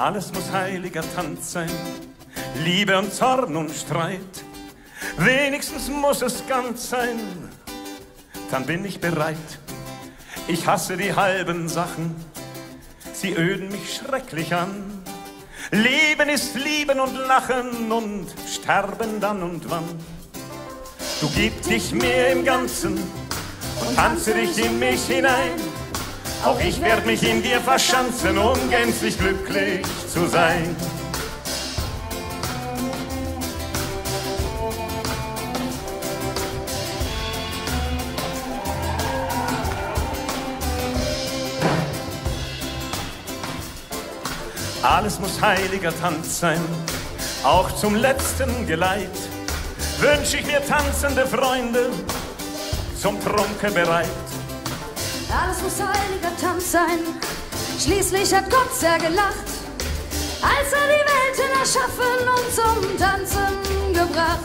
Alles muss heiliger Tanz sein, Liebe und Zorn und Streit. Wenigstens muss es ganz sein, dann bin ich bereit. Ich hasse die halben Sachen, sie öden mich schrecklich an. Leben ist Lieben und Lachen und Sterben dann und wann. Du gib dich mir im Ganzen und tanze dich in mich hinein. Auch ich werd mich in dir verschanzen, um gänzlich glücklich zu sein. Alles muss heiliger Tanz sein, auch zum letzten Geleit. Wünsch ich mir tanzende Freunde, zum Trunke bereit. Alles muss heiliger Tanz sein, schließlich hat Gott sehr gelacht, als er die Welten erschaffen und zum Tanzen gebracht.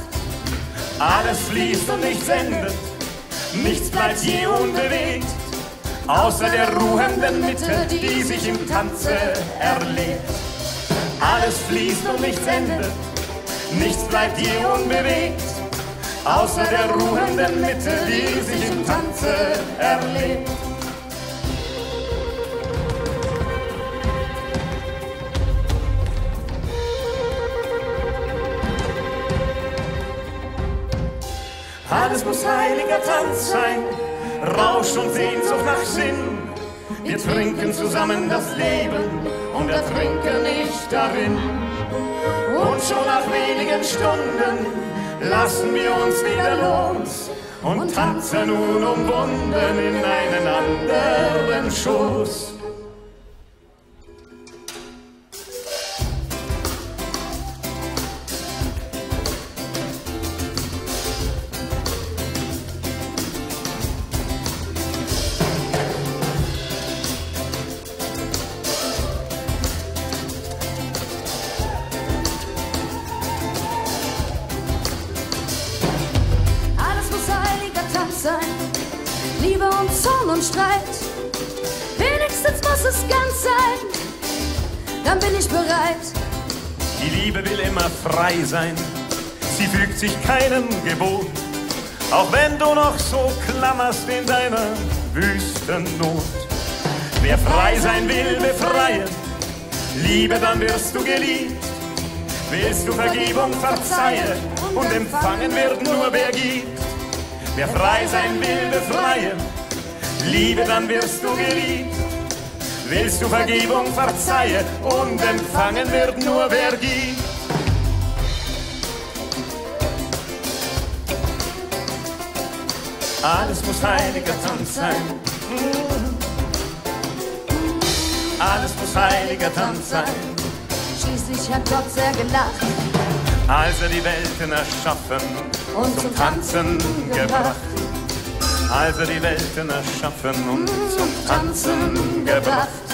Alles fließt und nichts endet, nichts bleibt je unbewegt außer der ruhenden Mitte, die sich im Tanze erlebt. Alles fließt und nichts endet, nichts bleibt je unbewegt, außer der ruhenden Mitte, die sich im Tanze erlebt. Alles muss heiliger Tanz sein, Rausch und Sehnsucht. Wir trinken zusammen das Leben und ertrinken nicht darin. Und schon nach wenigen Stunden lassen wir uns wieder los und tanzen nun umwunden in einen anderen Schoß. Und Streit. Wenigstens muss es ganz sein, dann bin ich bereit. Die Liebe will immer frei sein, sie fügt sich keinem Gebot. Auch wenn du noch so klammerst in deiner wüsten Not. Wer frei sein will, befreien, Liebe, dann wirst du geliebt. Willst du Vergebung, verzeihe und empfangen wird nur wer gibt. Wer frei sein will, befreien, Liebe, dann wirst du geliebt. Willst du Vergebung, verzeihe und empfangen wird nur wer gibt. Alles muss heiliger Tanz sein. Alles muss heiliger Tanz sein. Schließlich hat Gott sehr gelacht Als er die Welten erschaffen und zum Tanzen gebracht. Als er die Welten erschaffen und zum Tanzen gebracht.